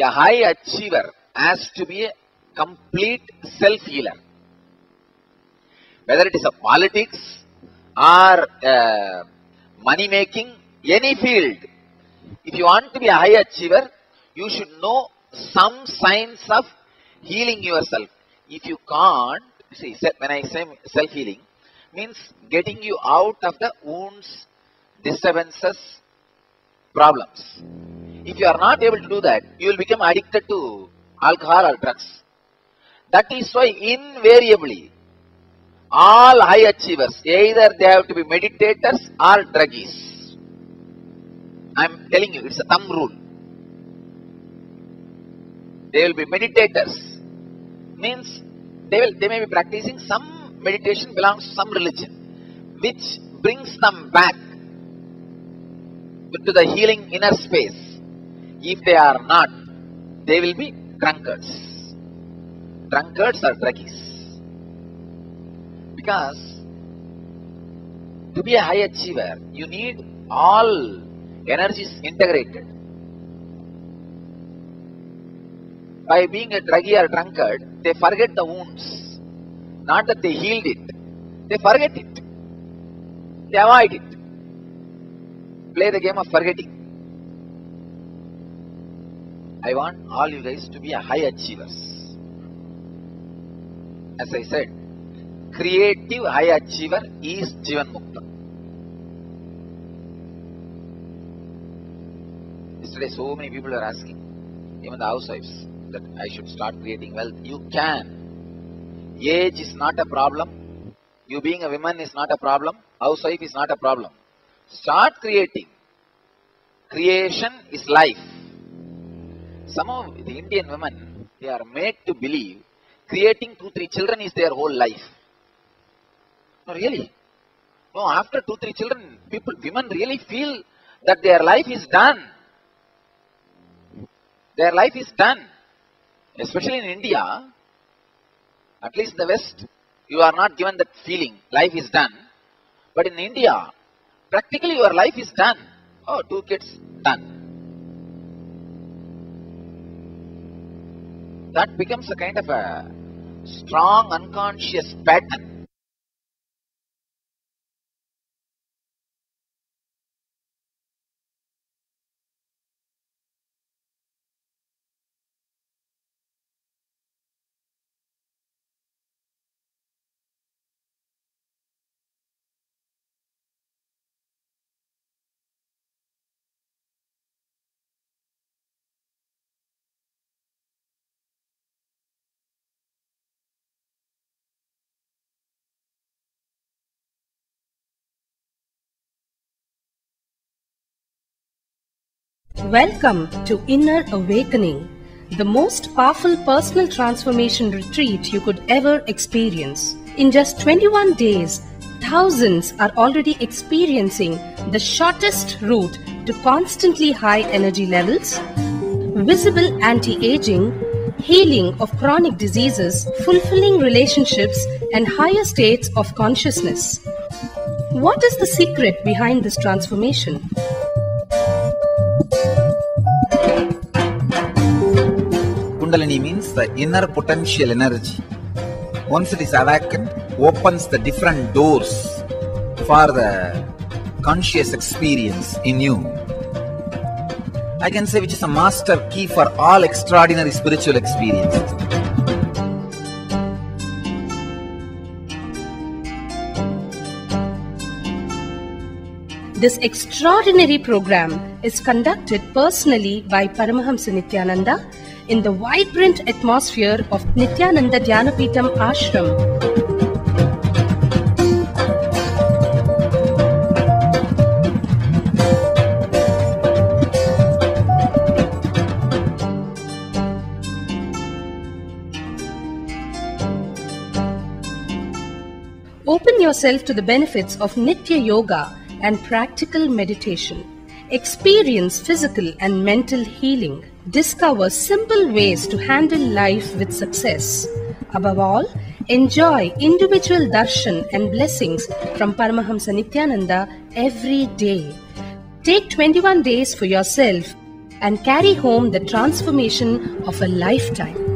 A high achiever has to be a complete self-healer. Whether it is a politics or uh, money making, any field. If you want to be a high achiever, you should know some signs of healing yourself. If you can't, see, when I say self-healing, means getting you out of the wounds, disturbances, problems. If you are not able to do that, you will become addicted to alcohol or drugs. That is why invariably, all high achievers, either they have to be meditators or druggies. I am telling you, it's a thumb rule. They will be meditators. Means they will they may be practicing some meditation belongs to some religion, which brings them back to the healing inner space. If they are not, they will be drunkards. Drunkards are druggies. Because to be a high achiever, you need all energies integrated. By being a druggie or drunkard, they forget the wounds. Not that they healed it, they forget it. They avoid it. Play the game of forgetting. I want all you guys to be a high achievers. As I said, creative high achiever is Jivan Mukta. Yesterday, so many people are asking, even the housewives, that I should start creating wealth. You can. Age is not a problem. You being a woman is not a problem. Housewife is not a problem. Start creating. Creation is life. Some of the Indian women, they are made to believe creating two, three children is their whole life. No, really. No, after two, three children, people, women really feel that their life is done. Their life is done. Especially in India, at least in the West, you are not given that feeling, life is done. But in India, practically your life is done. Oh, two kids, done. That becomes a kind of a strong unconscious pattern. Welcome to Inner Awakening, the most powerful personal transformation retreat you could ever experience. In just 21 days, thousands are already experiencing the shortest route to constantly high energy levels, visible anti aging, healing of chronic diseases, fulfilling relationships, and higher states of consciousness. What is the secret behind this transformation? Kundalini means the inner potential energy. Once it is awakened, opens the different doors for the conscious experience in you. I can say which is a master key for all extraordinary spiritual experiences. This extraordinary program is conducted personally by Paramahamsa Nithyananda in the vibrant atmosphere of Nithyananda Dhyanapitham Ashram. Open yourself to the benefits of Nithya Yoga and practical meditation. Experience physical and mental healing. Discover simple ways to handle life with success. Above all, enjoy individual darshan and blessings from Paramahamsa Nithyananda every day. Take 21 days for yourself and carry home the transformation of a lifetime.